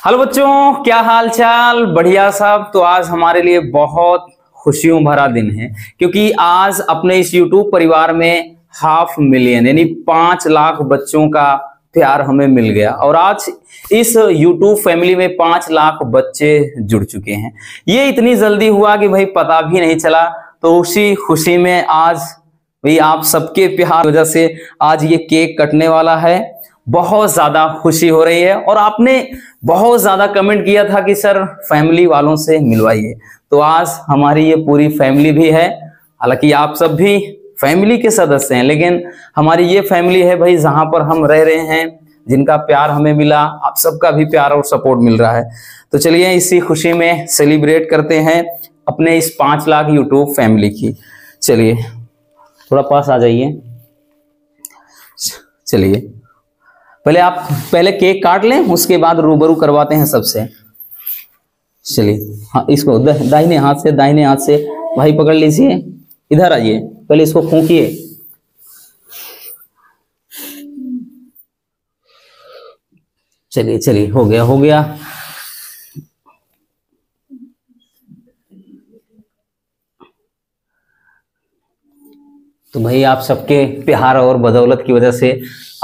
Hello बच्चों, क्या हाल चाल बढ़िया साहब तो आज हमारे लिए बहुत खुशियों भरा दिन है, क्योंकि आज अपने इस YouTube परिवार में हाफ़ मिलियन यानी पाँच लाख बच्चों का प्यार हमें मिल गया। और आज इस YouTube फैमिली में पाँच लाख बच्चे जुड़ चुके हैं। ये इतनी जल्दी हुआ कि भाई पता भी नहीं चला तो उसी खुशी में आज भाई आप सबके प्यार वजह से आज ये केक कटने वाला है। बहुत ज़्यादा खुशी हो रही है और आपने बहुत ज़्यादा कमेंट किया था कि, सर फैमिली वालों से मिलवाइए। तो आज हमारी ये पूरी फैमिली भी है। हालाँकि आप सब भी फैमिली के सदस्य हैं, लेकिन हमारी ये फैमिली है भाई, जहाँ पर हम रह रहे हैं, जिनका प्यार हमें मिला, आप सबका भी प्यार और सपोर्ट मिल रहा है। तो चलिए इसी खुशी में सेलिब्रेट करते हैं अपने इस पाँच लाख यूट्यूब फैमिली की। चलिए, थोड़ा पास आ जाइए। चलिए। पहले आप पहले केक काट लें, उसके बाद रूबरू करवाते हैं सबसे। चलिए हाँ इसको दाहिने हाथ से, दाहिने हाथ से भाई पकड़ लीजिए। इधर आइए, पहले इसको फूकिए। चलिए चलिए, हो गया हो गया। तो भाई आप सबके प्यार और बदौलत की वजह से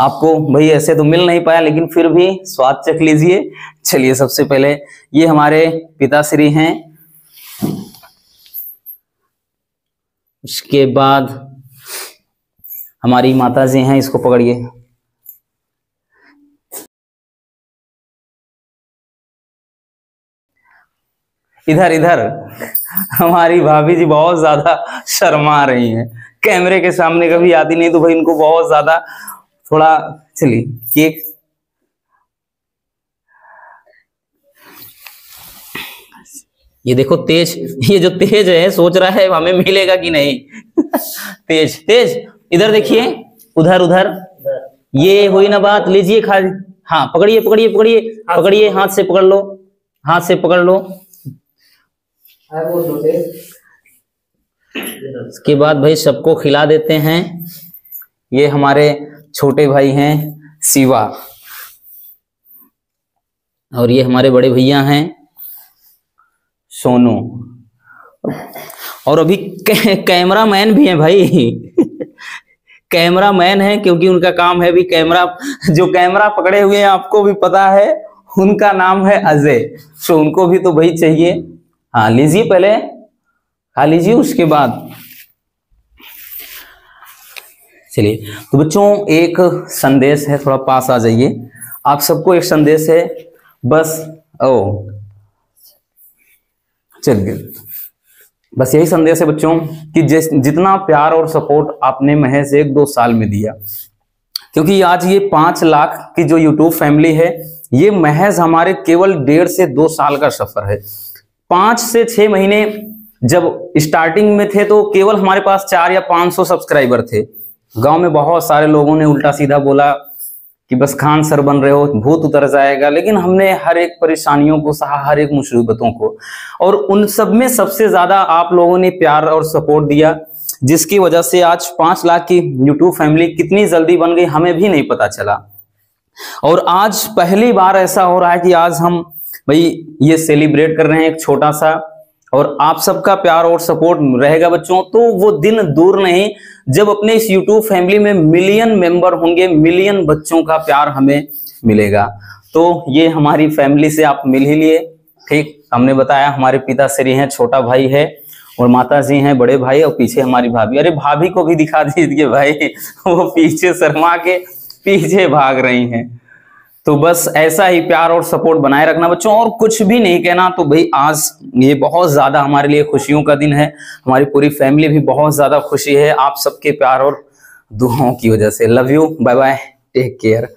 आपको भाई ऐसे तो मिल नहीं पाया, लेकिन फिर भी स्वाद चख लीजिए। चलिए सबसे पहले ये हमारे पिताश्री हैं। उसके बाद हमारी माता जी हैं, इसको पकड़िए। इधर इधर। हमारी भाभी जी बहुत ज़्यादा शर्मा रही हैं। कैमरे के सामने कभी आती नहीं तो भाई इनको बहुत ज़्यादा थोड़ा, चलिए, केक। ये देखो तेज, ये जो तेज है, सोच रहा है हमें मिलेगा कि नहीं। तेज तेज, इधर देखिए, उधर उधर। ये हुई ना बात, लीजिए खा हाँ पकड़िए पकड़िए पकड़िए पकड़िए, हाथ से पकड़ लो, हाथ से पकड़ लो। उसके बाद भाई सबको खिला देते हैं। ये हमारे छोटे भाई हैं शिवा और ये हमारे बड़े भैया हैं सोनू। और अभी कैमरा मैन भी हैं भाई। कैमरा मैन है क्योंकि उनका काम है भी कैमरा, जो कैमरा पकड़े हुए हैं, आपको भी पता है, उनका नाम है अजय। तो उनको भी तो भाई चाहिए। हाँ लीजिए पहले खा लीजिए, उसके बाद। चलिए तो बच्चों, एक संदेश है, थोड़ा पास आ जाइए। आप सबको एक संदेश है, बस, ओ चलिए बस यही संदेश है बच्चों, कि जितना प्यार और सपोर्ट आपने महज एक दो साल में दिया, क्योंकि आज ये पाँच लाख की जो यूट्यूब फैमिली है, ये महज हमारे केवल डेढ़ से दो साल का सफ़र है। पाँच से छह महीने जब स्टार्टिंग में थे तो केवल हमारे पास चार या पाँच सौ सब्सक्राइबर थे। गाँव में बहुत सारे लोगों ने उल्टा सीधा बोला कि बस खान सर बन रहे हो, भूत उतर जाएगा। लेकिन हमने हर एक परेशानियों को सहा, हर एक मुसीबतों को। और उन सब में सबसे ज़्यादा आप लोगों ने प्यार और सपोर्ट दिया, जिसकी वजह से आज पाँच लाख की यूट्यूब फैमिली कितनी जल्दी बन गई, हमें भी नहीं पता चला। और आज पहली बार ऐसा हो रहा है कि आज हम, भाई, ये सेलिब्रेट कर रहे हैं एक छोटा सा और आप सबका प्यार और सपोर्ट रहेगा बच्चों तो वो दिन दूर नहीं, जब अपने इस YouTube फैमिली में मिलियन मेंबर होंगे मिलियन बच्चों का प्यार हमें मिलेगा। तो ये हमारी फैमिली से आप मिल ही लिए। ठीक, हमने बताया हमारे पिता श्री हैं, छोटा भाई है और माता जी हैं, बड़े भाई और पीछे हमारी भाभी। अरे, भाभी को भी दिखा दीजिए भाई, वो पीछे शर्मा के पीछे भाग रही हैं। तो बस ऐसा ही प्यार और सपोर्ट बनाए रखना बच्चों, और कुछ भी नहीं कहना तो भाई आज ये बहुत ज़्यादा हमारे लिए खुशियों का दिन है, हमारी पूरी फैमिली भी बहुत ज़्यादा खुशी है, आप सबके प्यार और दुआओं की वजह से। Love you bye bye take care